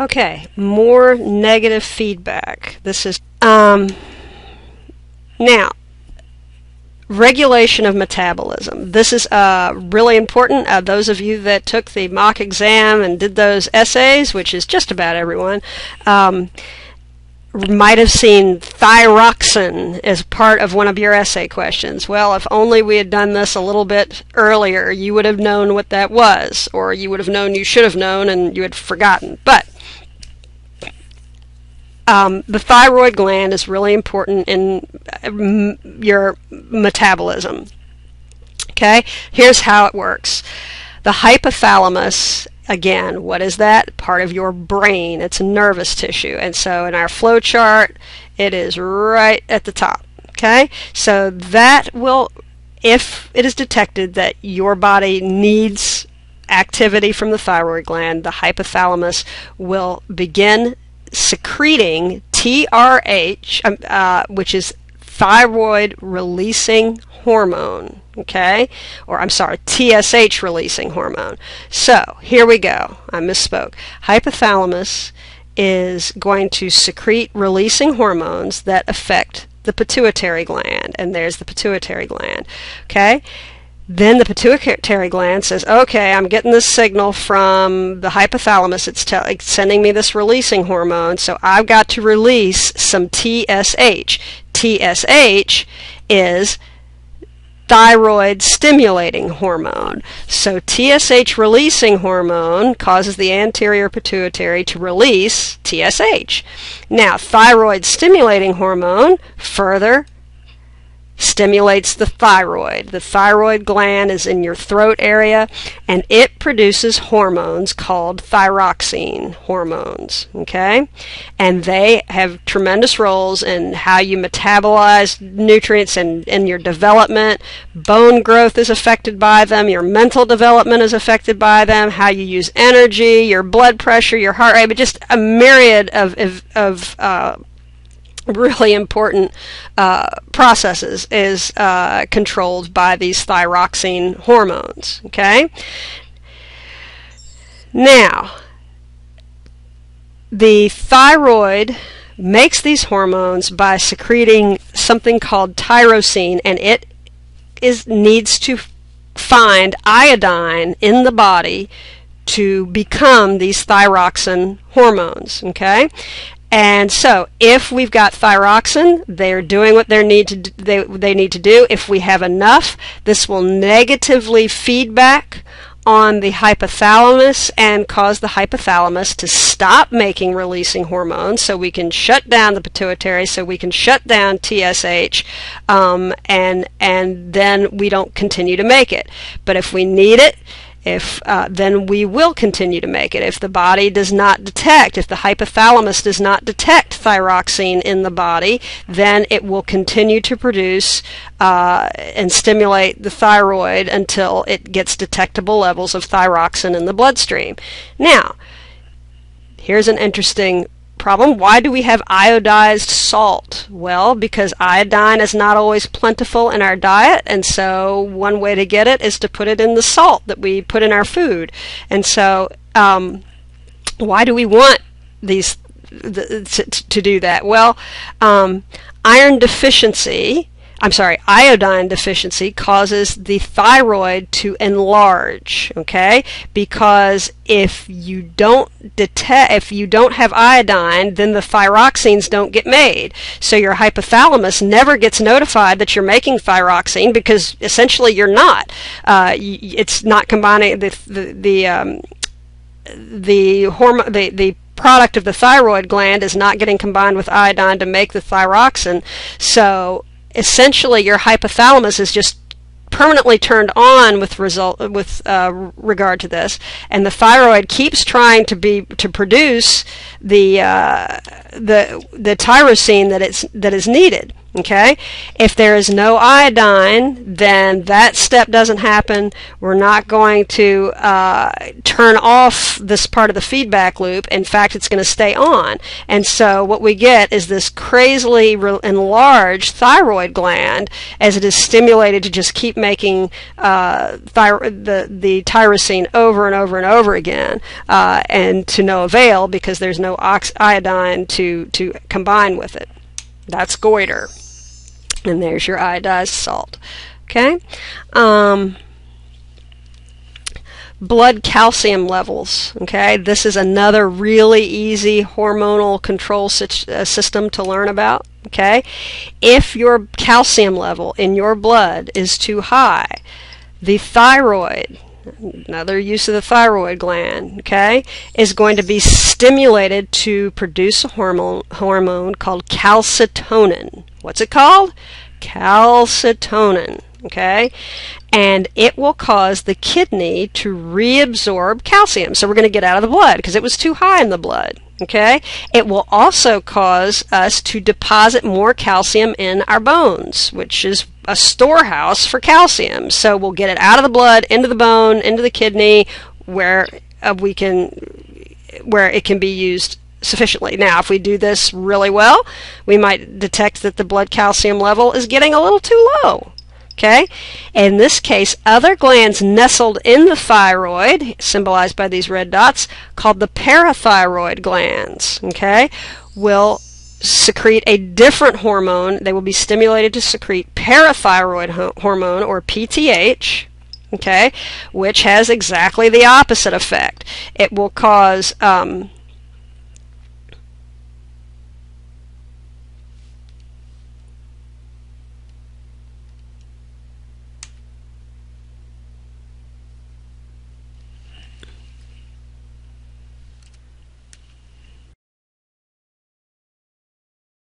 Okay, more negative feedback. This is um, now regulation of metabolism. This is uh, really important. Uh, those of you that took the mock exam and did those essays, which is just about everyone, um, might have seen thyroxine as part of one of your essay questions. Well, if only we had done this a little bit earlier, you would have known what that was, or you would have known you should have known and you had forgotten. But um, the thyroid gland is really important in uh, your metabolism. Okay, here's how it works. The hypothalamus, again, what is that? Part of your brain. It's a nervous tissue. And so in our flow chart, it is right at the top. Okay, so that will, if it is detected that your body needs activity from the thyroid gland, the hypothalamus will begin secreting TRH, um, uh, which is thyroid releasing hormone, okay? Or I'm sorry, TSH releasing hormone. So here we go. I misspoke. Hypothalamus is going to secrete releasing hormones that affect the pituitary gland, and there's the pituitary gland, okay? Then the pituitary gland says, okay, I'm getting this signal from the hypothalamus. It's, te- it's sending me this releasing hormone, so I've got to release some TSH. TSH is thyroid stimulating hormone. So TSH releasing hormone causes the anterior pituitary to release TSH. Now, thyroid stimulating hormone further stimulates the thyroid. The thyroid gland is in your throat area and it produces hormones called thyroxine hormones. Okay? And they have tremendous roles in how you metabolize nutrients and in your development. Bone growth is affected by them, your mental development is affected by them, how you use energy, your blood pressure, your heart rate, but just a myriad of, of, of uh, really important uh, processes is uh, controlled by these thyroxine hormones. Okay. Now, the thyroid makes these hormones by secreting something called tyrosine, and it is needs to find iodine in the body to become these thyroxine hormones. Okay, and so, if we've got thyroxin, they're doing what they need to do, they, they need to do. If we have enough, this will negatively feedback on the hypothalamus and cause the hypothalamus to stop making releasing hormones so we can shut down the pituitary so we can shut down TSH um, and and then we don't continue to make it but if we need it if uh, then we will continue to make it. If the body does not detect, if the hypothalamus does not detect thyroxine in the body, then it will continue to produce uh, and stimulate the thyroid until it gets detectable levels of thyroxine in the bloodstream. Now, here's an interesting problem. Why do we have iodized salt? Well, because iodine is not always plentiful in our diet, and so one way to get it is to put it in the salt that we put in our food. And so, um, why do we want these the, to, to, do that? Well, um, iron deficiency I'm sorry, iodine deficiency causes the thyroid to enlarge, okay? Because if you don't detect if you don't have iodine, then the thyroxines don't get made. So your hypothalamus never gets notified that you're making thyroxine because essentially you're not. Uh, it's not combining the the the um, the hormone the the product of the thyroid gland is not getting combined with iodine to make the thyroxine. So essentially your hypothalamus is just permanently turned on with result with uh, regard to this, and the thyroid keeps trying to be to produce the uh, the the tyrosine that it's that is needed. Okay? If there is no iodine, then that step doesn't happen. We're not going to uh, turn off this part of the feedback loop. In fact, it's going to stay on. And so what we get is this crazily enlarged thyroid gland as it is stimulated to just keep making uh, the, the tyrosine over and over and over again uh, and to no avail because there's no iodine to, to combine with it. That's goiter. And there's your iodized salt. Okay? Um, blood calcium levels. Okay, this is another really easy hormonal control uh, system to learn about. Okay, if your calcium level in your blood is too high, the thyroid, another use of the thyroid gland, okay, is going to be stimulated to produce a hormone hormone called calcitonin. What's it called? Calcitonin. Okay? And it will cause the kidney to reabsorb calcium. So we're going to get out of the blood because it was too high in the blood. Okay? It will also cause us to deposit more calcium in our bones, which is a storehouse for calcium. So we'll get it out of the blood, into the bone, into the kidney, where uh, we can, where it can be used sufficiently. Now, if we do this really well, we might detect that the blood calcium level is getting a little too low. Okay? In this case, other glands nestled in the thyroid, symbolized by these red dots, called the parathyroid glands, okay, will secrete a different hormone. They will be stimulated to secrete parathyroid ho- hormone, or PTH, okay, which has exactly the opposite effect. It will cause um,